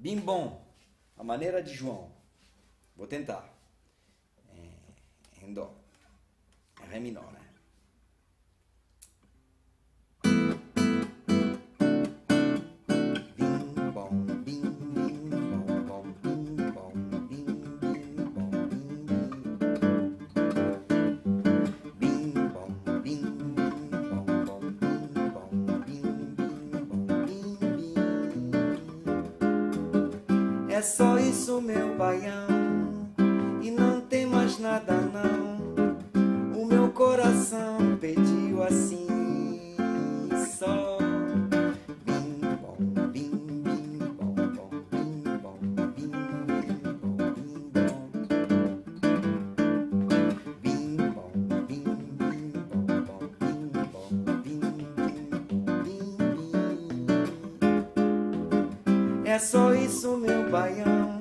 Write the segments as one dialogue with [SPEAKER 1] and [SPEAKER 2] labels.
[SPEAKER 1] Bim bom, a maneira de João. Vou tentar. É, em dó. É ré menor, né? É só isso, meu baião, e não tem mais nada não. O meu coração pediu assim É só isso, meu baião,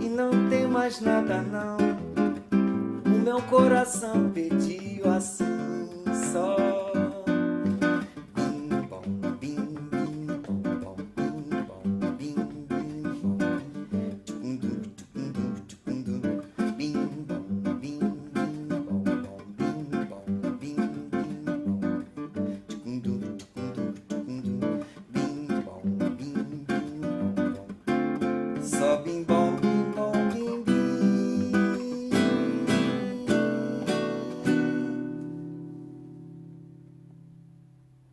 [SPEAKER 1] e não tem mais nada não. O meu coração pediu assim só.